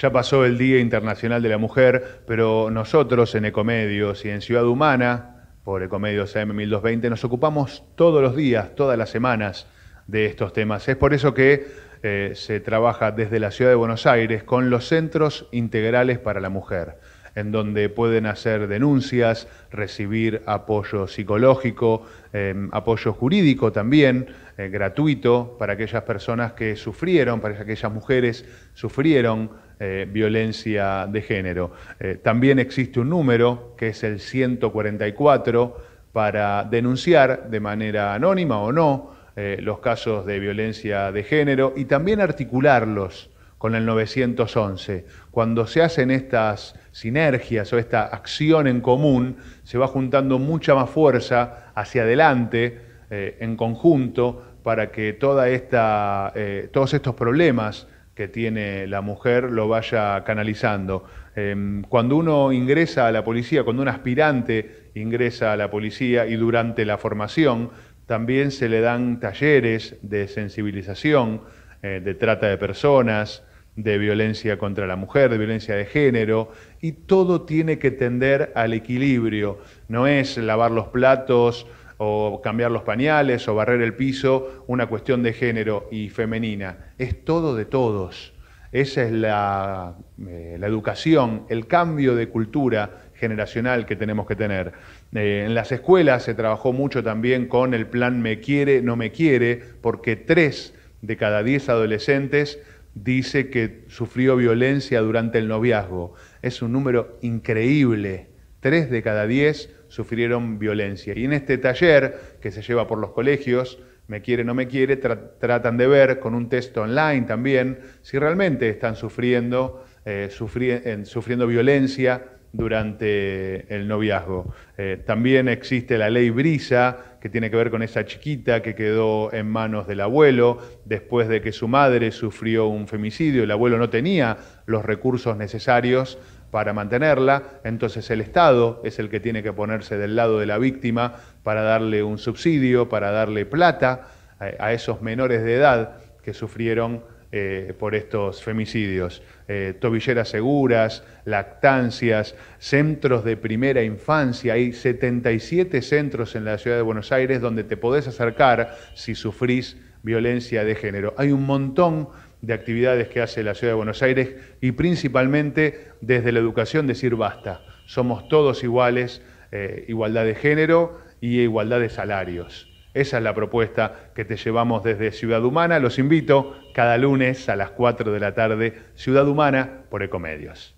Ya pasó el Día Internacional de la Mujer, pero nosotros en Ecomedios y en Ciudad Humana, por Ecomedios AM 1220, nos ocupamos todos los días, todas las semanas de estos temas. Es por eso que eh, se trabaja desde la Ciudad de Buenos Aires con los Centros Integrales para la Mujer en donde pueden hacer denuncias, recibir apoyo psicológico, em, apoyo jurídico también, eh, gratuito para aquellas personas que sufrieron, para aquellas mujeres sufrieron eh, violencia de género. Eh, también existe un número que es el 144 para denunciar de manera anónima o no los casos de violencia de género y también articularlos con el 911. Cuando se hacen estas sinergias o esta acción en común, se va juntando mucha más fuerza hacia adelante eh, en conjunto para que toda esta, eh, todos estos problemas que tiene la mujer lo vaya canalizando. Em, cuando uno ingresa a la policía, cuando un aspirante ingresa a la policía y durante la formación, también se le dan talleres de sensibilización, eh, de trata de personas, de violencia contra la mujer, de violencia de género, y todo tiene que tender al equilibrio. No es lavar los platos o cambiar los pañales o barrer el piso una cuestión de género y femenina, es todo de todos. Esa es la, eh, la educación, el cambio de cultura generacional que tenemos que tener. Eh, en las escuelas se trabajó mucho también con el plan Me quiere, no me quiere, porque tres de cada diez adolescentes dice que sufrió violencia durante el noviazgo. Es un número increíble. Tres de cada diez sufrieron violencia. Y en este taller que se lleva por los colegios, me quiere, no me quiere, tratan de ver con un test online también si realmente están sufriendo, eh, sufriendo violencia durante el noviazgo. Eh, también existe la ley Brisa, que tiene que ver con esa chiquita que quedó en manos del abuelo después de que su madre sufrió un femicidio, el abuelo no tenía los recursos necesarios para mantenerla, entonces el Estado es el que tiene que ponerse del lado de la víctima para darle un subsidio, para darle plata a esos menores de edad que sufrieron eh, por estos femicidios. Eh, tobilleras seguras, lactancias, centros de primera infancia. Hay 77 centros en la ciudad de Buenos Aires donde te podés acercar si sufrís violencia de género. Hay un montón de actividades que hace la ciudad de Buenos Aires y principalmente desde la educación decir basta, somos todos iguales, eh, igualdad de género y igualdad de salarios. Esa es la propuesta que te llevamos desde Ciudad Humana. Los invito cada lunes a las 4 de la tarde, Ciudad Humana por Ecomedios.